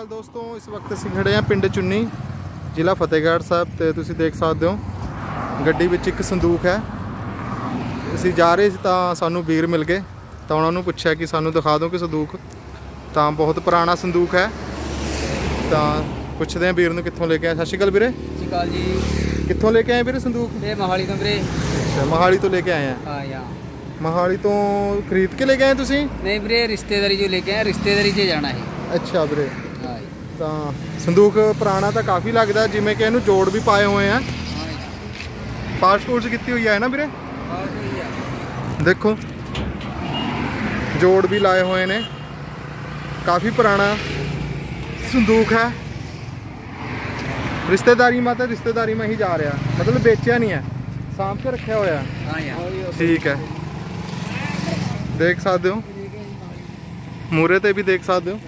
ਕੱਲ ਦੋਸਤੋ ਇਸ ਵਕਤ ਅਸੀਂ ਖੜੇ ਆ ਪਿੰਡ ਚੁੰਨੀ ਜ਼ਿਲ੍ਹਾ ਫਤਿਹਗੜ੍ਹ ਸਾਹਿਬ ਤੇ ਤੁਸੀਂ ਦੇਖ ਸਕਦੇ ਹੋ ਗੱਡੀ ਵਿੱਚ ਇੱਕ ਸੰਦੂਕ ਹੈ। ਅਸੀਂ ਜਾ ਰਹੇ ਸੀ ਤਾਂ ਸਾਨੂੰ ਵੀਰ ਮਿਲ ਗਏ ਤਾਂ ਉਹਨਾਂ ਨੂੰ ਪੁੱਛਿਆ ਕਿ ਸਾਨੂੰ ਦਿਖਾ ਦਿਓ ਕਿ ਸੰਦੂਕ ਤਾਂ ਬਹੁਤ ਪੁਰਾਣਾ ਸੰਦੂਕ ਹੈ। ਤਾਂ ਪੁੱਛਦੇ ਆ ਵੀਰ ਨੂੰ ਕਿੱਥੋਂ ਲੈ ਕੇ ਆਏ। ਸਤਿ ਸ਼੍ਰੀ ਅਕਾਲ ਵੀਰੇ। ਸਤਿ ਸ਼੍ਰੀ ਅਕਾਲ ਜੀ। ਕਿੱਥੋਂ ਲੈ ਕੇ ਆਏ ਵੀਰੇ ਸੰਦੂਕ? ਇਹ ਮੋਹਾਲੀ ਤੋਂ ਵੀਰੇ। ਅੱਛਾ ਮਹਾਲੀ ਤੋਂ ਲੈ ਕੇ ਆਏ ਆ। ਹਾਂ ਯਾ ਮਹਾਲੀ ਤੋਂ ਖਰੀਦ ਕੇ ਲੈ ਕੇ ਆਏ ਤੁਸੀਂ? ਨਹੀਂ ਵੀਰੇ ਰਿਸ਼ਤੇਦਾਰੀ ਜੋ ਲੈ ਕੇ ਆਏ ਰਿਸ਼ਤੇਦਾਰੀ 'ਚ ਜਾਣਾ ਹੈ ਅੱਛਾ ਵੀਰੇ। ਤਾਂ ਸੰਦੂਕ ਪੁਰਾਣਾ ਤਾਂ ਕਾਫੀ ਲੱਗਦਾ, ਜਿਵੇਂ ਕਿ ਇਹਨੂੰ ਜੋੜ ਵੀ ਪਾਏ ਹੋਏ ਆ। ਹਾਂ ਜੀ ਕੀਤੀ ਹੋਈ ਹੈ ਨਾ ਵੀਰੇ? ਦੇਖੋ, ਜੋੜ ਵੀ ਲਾਏ ਹੋਏ ਨੇ। ਕਾਫੀ ਪੁਰਾਣਾ ਸੰਦੂਕ ਹੈ। ਰਿਸ਼ਤੇਦਾਰੀ ਮਾ ਤਾਂ ਰਿਸ਼ਤੇਦਾਰੀ ਮੈਂ ਹੀ ਜਾ ਰਿਹਾ। ਮਤਲਬ ਵੇਚਿਆ ਨਹੀਂ ਹੈ। ਸਾਂਭ ਕੇ ਰੱਖਿਆ ਹੋਇਆ। ਠੀਕ ਹੈ। ਦੇਖ ਸਕਦੇ ਹੋ। ਮੂਰੇ ਤੇ ਵੀ ਦੇਖ ਸਕਦੇ ਹੋ।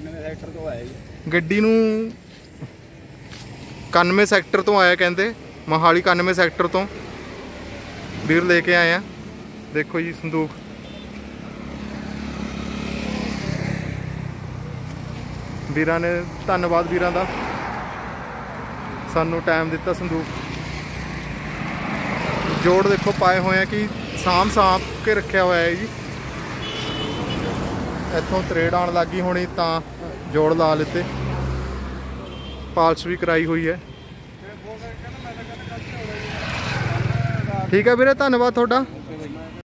91 ਸੈਕਟਰ ਤੋਂ ਆਇਆ ਜੀ। ਗੱਡੀ ਨੂੰ 91 ਸੈਕਟਰ ਤੋਂ ਆਇਆ ਕਹਿੰਦੇ, ਮੋਹਾਲੀ 91 ਸੈਕਟਰ ਤੋਂ। ਵੀਰ ਲੈ ਕੇ ਆਏ ਆ। ਦੇਖੋ ਜੀ ਸੰਦੂਕ। ਵੀਰਾਂ ਨੇ ਧੰਨਵਾਦ ਵੀਰਾਂ ਦਾ। ਸਾਨੂੰ ਟਾਈਮ ਦਿੱਤਾ ਸੰਦੂਕ। ਜੋੜ ਦੇਖੋ ਪਾਏ ਹੋਏ ਆ ਕਿ ਸਾਂਭ ਸਾਂਭ ਕੇ ਰੱਖਿਆ ਹੋਇਆ ਹੈ ਜੀ। ਇੱਥੋਂ ਤਰੇੜ ਆਉਣ ਲੱਗੀ ਹੋਣੀ ਤਾਂ ਜੋੜ ਲਾ ਲਿੱਤੇ। ਪਾਲਸ ਵੀ ਕਰਾਈ ਹੋਈ ਹੈ। ਠੀਕ ਹੈ ਵੀਰੇ ਧੰਨਵਾਦ ਤੁਹਾਡਾ।